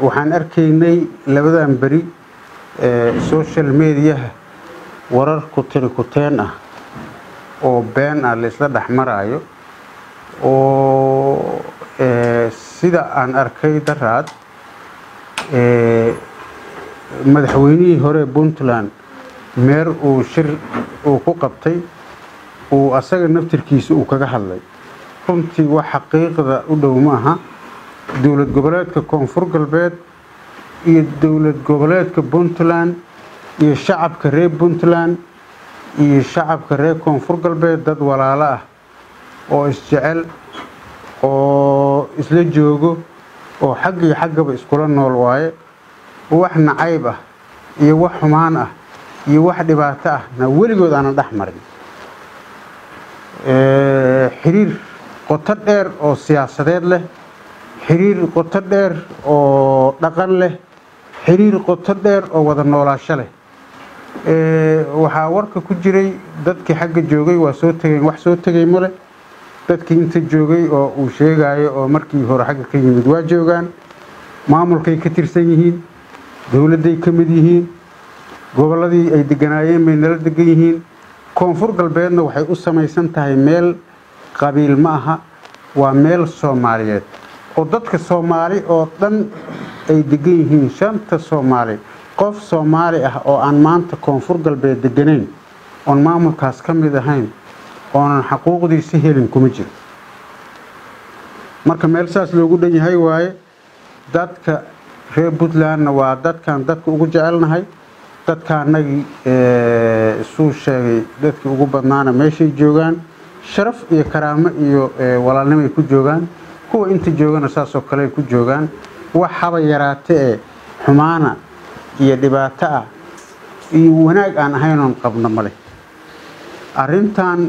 waxaan arkaynay labadan beri social mediaha warar ku tiri ah oo been ah laisla dhex maraayo oo sida aan arkay daraad madaxweynihii hore puntland meer uu shir uu ku qabtay uu asaga naftirkiisa uu kaga hadlay. Runtii wax xaqiiqda u dhow ma aha dowlad goboleedka koonfur galbeed iyo dowlad goboleedka puntland iyo shacabka reer puntland iyo shacabka reer koonfur galbeed dad walaalo ah oo isjecel oo isla joogo oo xag iyo xaggaba iskula nool waaye wax nacayb ah iyo wax xumaan ah iyo wax dhibaato ahna weligood aanan dhex marin xiriir qoto dheer oo siyaasadeed leh xiriir qoto dheer oo dhaqan leh xiriir qoto dheer oo wada noolaasho leh. Waxaa warka ku jiray dadkii xagga joogay waa soo tegeen wax soo tegay male. Dadkii inta joogay oo uu sheegayo oo markii hore xagga ka yimid waa joogaan maamulkay ka tirsan yihiin dowladday ka mid yihiin gobolladii ay deganaayeen bay nala degan yihiin. Koonfur galbeedna waxay u samaysan tahay meel qabiil ma aha waa meel soomaaliyeed oo dadka soomaali oo dhan ay degan yihiin shanta soomaali. Qof soomaali ah oo aan maanta koonfur galbeed deganayn oon maamulkaas ka mid ahayn oonan xaquuqdiisi helin kuma jiro. Marka meel saas loogu dhan yahay waaye dadka reer puntlandna waa dadkan dadka ugu jecelnahay dadkaanagii isuu sheegay dadkii ugu badnaana meeshay joogaan sharaf iyo karaamo iyo walaalnimay ku joogaan kuwa inta joogana saasoo kale ay ku joogaan wax haba yaraate ee xumaana iyo dhibaato ah iyo wanaag aan ahaynoon qabno male arrintan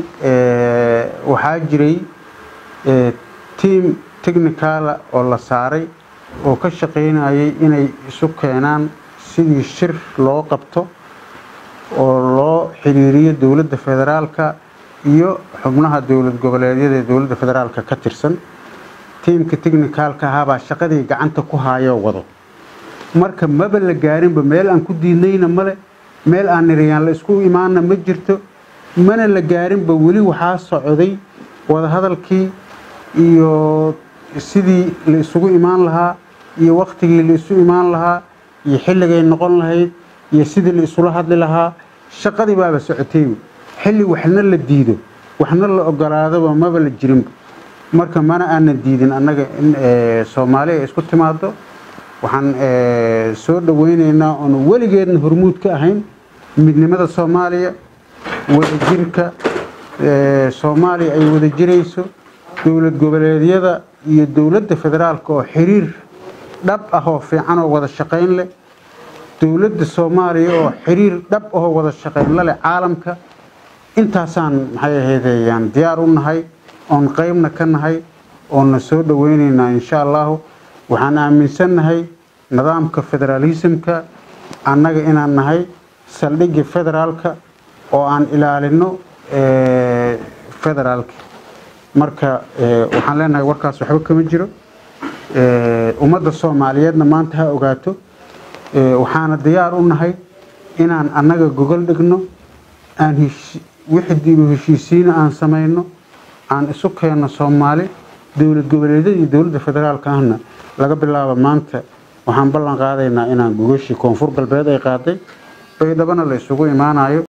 waxaa jiray tiam technicala oo la saaray oo ka shaqaynayay inay isu keenaan sidii shir loo qabto oo loo xiriiriyo dowladda federaalka iyo xubnaha dowlad goboleedyada ee dowladda federaalka ka tirsan tiimka technicalka ahaabaa shaqadii gacanta ku haayoo wado. Marka maba la gaarinba meel aan ku diidnayna male meel aan niriyaan la isku imaanna ma jirto mana la gaarinba weli waxaa socday wadahadalkii iyo sidii la isugu imaan lahaa iyo wakhtigii la isu imaan lahaa iyo xilligay noqon lahayd iyo sidii la isula hadli lahaa. Shaqadii baaba socotay. Xilli waxna la diido waxna la ogolaadoba maba la jirinba marka mana aanan diidin annaga in soomaali ay isku timaado waxaan soo dhoweynaynaa oon weligeedna hormuud ka ahayn midnimada soomaaliya wadajirka soomaaliya ay wada jirayso dowlad goboleedyada iyo dowladda federaalka oo xiriir dhab ah oo fiican oo wada shaqayn leh dowladda soomaaliya oo xiriir dhab ahoo wada shaqayn leh caalamka. Intaasaan maxay ahaydeyaan diyaar u nahay oon qeybna ka nahay oonna soo dhoweynaynaa insha allahu waxaan aaminsannahay nidaamka federaalismka annaga inaan nahay saldhigga federaalka oo aan ilaalino federaalka. Marka waxaan leenahay warkaas waxba kama jiro. Ummadda soomaaliyeedna maanta ha ogaato. Waxaana diyaar u nahay inaan annaga gogol dhigno aan wixii dibu heshiisiina aan samayno aan isu keenno soomaali dowlad goboleedyada iyo dowladda federaalka ahna laga bilaabo maanta. Waxaan ballan qaadaynaa inaan gogashii koonfur galbeed ay qaaday baydhabana la isugu imaanayo